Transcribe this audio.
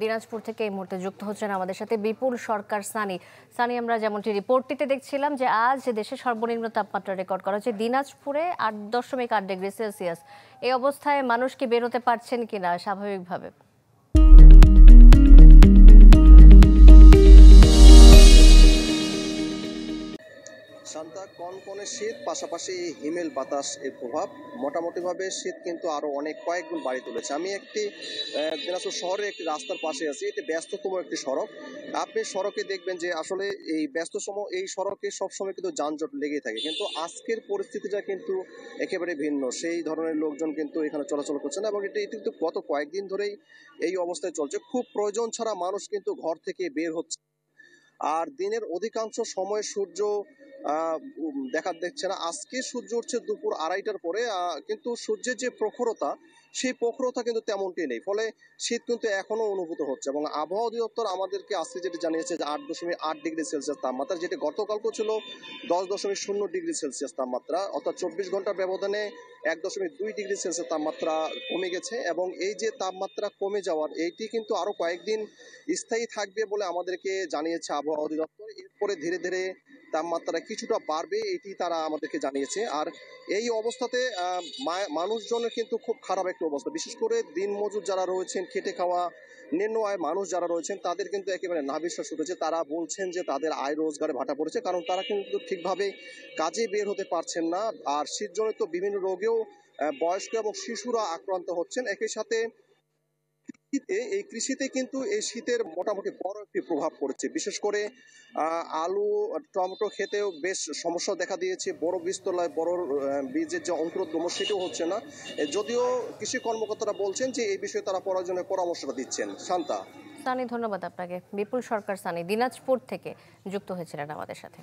দিনাজপুর থেকে এই মুহূর্তে যুক্ত হচ্ছেন আমাদের সাথে বিপুল সরকার সানি। সানি, আমরা যেমনটি রিপোর্টটিতে দেখছিলাম যে আজ দেশে সর্বনিম্ন তাপমাত্রা রেকর্ড করা হচ্ছে দিনাজপুরে আট দশমিক আট ডিগ্রি সেলসিয়াস। এই অবস্থায় মানুষ কি বেরোতে পারছেন কিনা স্বাভাবিকভাবে? শান্তা, কনকনে শীত, পাশাপাশি হিমেল বাতাস এর প্রভাব। মোটামুটিভাবে শীত কিন্তু আরও অনেক কয়েক গুণ বাড়ি তুলেছে। আমি একটি দিনাজপুর শহরের একটি রাস্তার পাশে আছি। এটি ব্যস্ততম একটি সড়ক। আপনি সড়কে দেখবেন যে আসলে এই ব্যস্ততম এই সড়কে সবসময় কিন্তু যানজট লেগেই থাকে। কিন্তু আজকের পরিস্থিতিটা কিন্তু একেবারে ভিন্ন। সেই ধরনের লোকজন কিন্তু এখানে চলাচল করছে না এবং এটি এটি কিন্তু গত কয়েকদিন ধরেই এই অবস্থায় চলছে। খুব প্রয়োজন ছাড়া মানুষ কিন্তু ঘর থেকে বের হচ্ছে। আর দিনের অধিকাংশ সময় সূর্য দেখা দেখছে না। আজকে সূর্য উঠছে দুপুর আড়াইটার পরে কিন্তু সূর্যের যে প্রখরতা, সেই প্রখরতা কিন্তু তেমনটি নেই। ফলে শীত কিন্তু এখনও অনুভূত হচ্ছে এবং আবহাওয়া অধিদপ্তর আমাদেরকে আজকে যেটি জানিয়েছে যে আট দশমিক আট ডিগ্রি সেলসিয়াস তাপমাত্রা, যেটি গতকালকে ছিল দশ দশমিক শূন্য ডিগ্রি সেলসিয়াস তাপমাত্রা, অর্থাৎ চব্বিশ ঘণ্টার ব্যবধানে এক দশমিক দুই ডিগ্রি সেলসিয়াস তাপমাত্রা কমে গেছে এবং এই যে তাপমাত্রা কমে যাওয়ার, এইটি কিন্তু আরও কয়েকদিন স্থায়ী থাকবে বলে আমাদেরকে জানিয়েছে আবহাওয়া অধিদপ্তর। এরপরে ধীরে ধীরে তাপমাত্রা কিছুটা বাড়বে এটি তারা আমাদেরকে জানিয়েছে। আর এই অবস্থাতে মানুষজনের কিন্তু খুব খারাপ একটা অবস্থা। বিশেষ করে দিন মজুর যারা রয়েছেন, খেটে খাওয়া, নিম্ন আয় মানুষ যারা রয়েছেন, তাদের কিন্তু একেবারে নাবিশ্বাস উঠেছে। তারা বলছেন যে তাদের আয় রোজগারে ভাটা পড়েছে, কারণ তারা কিন্তু ঠিকভাবে কাজে বের হতে পারছেন না। আর শীতজনিত বিভিন্ন রোগেও বয়স্ক এবং শিশুরা আক্রান্ত হচ্ছেন। একই সাথে কৃষিতে, এই কৃষিতে কিন্তু এই শীতের মোটামুটি বড় একটি প্রভাব পড়েছে। বিশেষ করে আলু, টমেটো খেতেও বেশ সমস্যা দেখা দিয়েছে। বড় বীজতলায় বড় বীজের যে অঙ্কুরোদ্গম সেটাও হচ্ছে না। যদিও কৃষি কর্মকর্তারা বলছেন যে এই বিষয়ে তারা প্রয়োজনীয় পরামর্শটা দিচ্ছেন। শান্তা? সানি, ধন্যবাদ আপনাকে। বিপুল সরকার সানি, দিনাজপুর থেকে যুক্ত হয়েছিলেন আমাদের সাথে।